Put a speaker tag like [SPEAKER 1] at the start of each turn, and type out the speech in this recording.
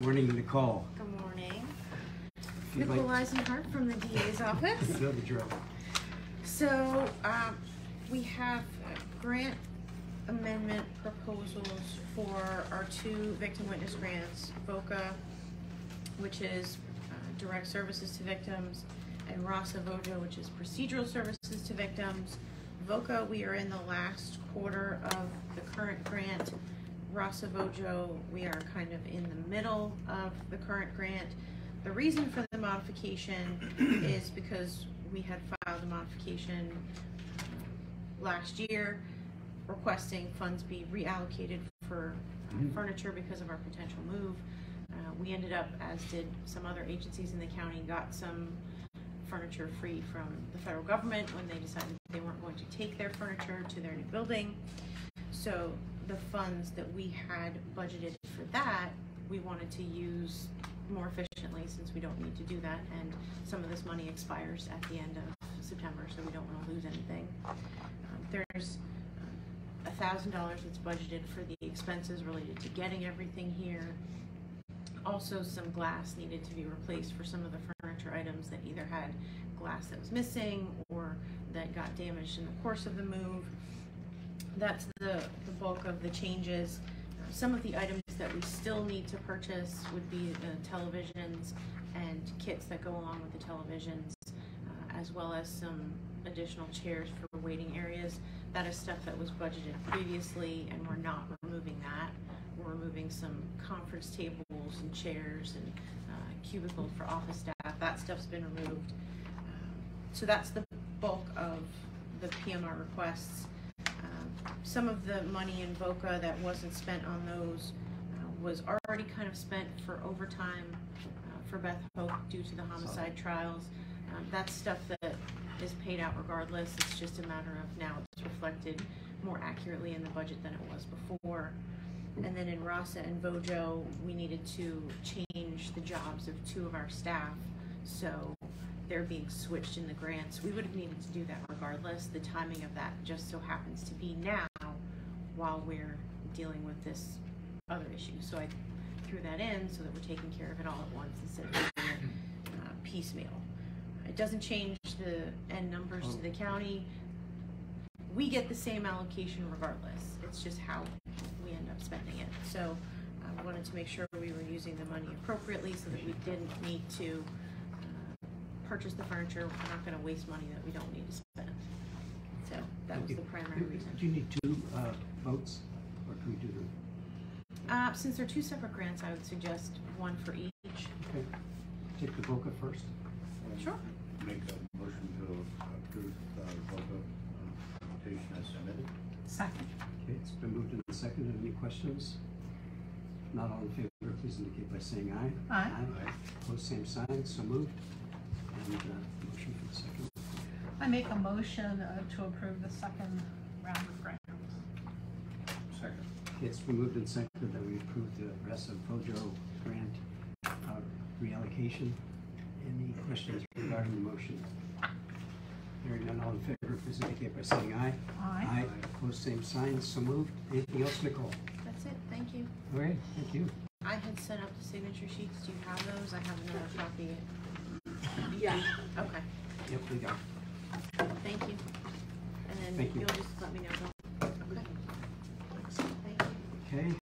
[SPEAKER 1] Morning, Nichole.
[SPEAKER 2] Good morning. Nichole
[SPEAKER 1] like-
[SPEAKER 2] Eisenhart from the DA's office.
[SPEAKER 1] You know the drill.
[SPEAKER 2] So, um, we have grant amendment proposals for our two victim witness grants, VOCA, which is uh, direct services to victims, and RASA VOJO, which is procedural services to victims. VOCA, we are in the last quarter of the current grant. RASA VOJO, we are kind of in the middle of the current grant. The reason for the modification is because we had filed a modification uh, last year requesting funds be reallocated for
[SPEAKER 1] Mhm.
[SPEAKER 2] furniture because of our potential move. Uh, we ended up, as did some other agencies in the county, got some furniture free from the federal government when they decided they weren't going to take their furniture to their new building. So the funds that we had budgeted for that, we wanted to use more efficiently since we don't need to do that. And some of this money expires at the end of September, so we don't want to lose anything. Um, There's a thousand dollars that's budgeted for the expenses related to getting everything here. Also, some glass needed to be replaced for some of the furniture items that either had glass that was missing or that got damaged in the course of the move. That's the, the bulk of the changes. Uh, Some of the items that we still need to purchase would be the televisions and kits that go along with the televisions, uh, as well as some additional chairs for waiting areas. That is stuff that was budgeted previously, and we're not removing that. We're removing some conference tables and chairs and uh, cubicles for office staff. That stuff's been removed. So that's the bulk of the PMR requests. Some of the money in VOCA that wasn't spent on those uh, was already kind of spent for overtime uh, for Beth Hope due to the homicide trials. Um, That's stuff that is paid out regardless. It's just a matter of now it's reflected more accurately in the budget than it was before. And then in RASA and VOJO, we needed to change the jobs of two of our staff. So they're being switched in the grants. We would have needed to do that regardless. The timing of that just so happens to be now while we're dealing with this other issue. So I threw that in so that we're taking care of it all at once instead of doing it uh, piecemeal. It doesn't change the end numbers to the county. We get the same allocation regardless. It's just how we end up spending it. So I wanted to make sure we were using the money appropriately so that we didn't need to purchase the furniture. We're not gonna waste money that we don't need to spend. So that was the primary reason.
[SPEAKER 1] Do you need two uh, votes, or can we do them?
[SPEAKER 2] Uh, since they're two separate grants, I would suggest one for each.
[SPEAKER 1] Okay. Take the VOCA first.
[SPEAKER 2] Sure.
[SPEAKER 3] Make a motion to approve uh, VOCA uh, application as submitted.
[SPEAKER 4] Second.
[SPEAKER 1] Okay, it's been moved and seconded. Any questions? Not all in favor, please indicate by saying aye.
[SPEAKER 4] Aye.
[SPEAKER 1] Aye. Opposed, same sign, so moved. And motion for the second.
[SPEAKER 4] I make a motion uh, to approve the second round of grants.
[SPEAKER 3] Second.
[SPEAKER 1] Okay, It's been moved and seconded that we approve the rest of FOJO grant uh, reallocation. Any questions regarding the motion? Hearing none, all in favor, please indicate by saying aye.
[SPEAKER 4] Aye.
[SPEAKER 1] Opposed, same sign, so moved. Anything else, Nichole?
[SPEAKER 2] That's it. Thank you.
[SPEAKER 1] All right, thank you.
[SPEAKER 2] I had sent up the signature sheets. Do you have those? I have another copy.
[SPEAKER 4] Yeah.
[SPEAKER 2] Okay,
[SPEAKER 1] Yep, we got.
[SPEAKER 2] thank you. And then
[SPEAKER 1] Thank you.
[SPEAKER 2] you'll just let me know.
[SPEAKER 1] Okay.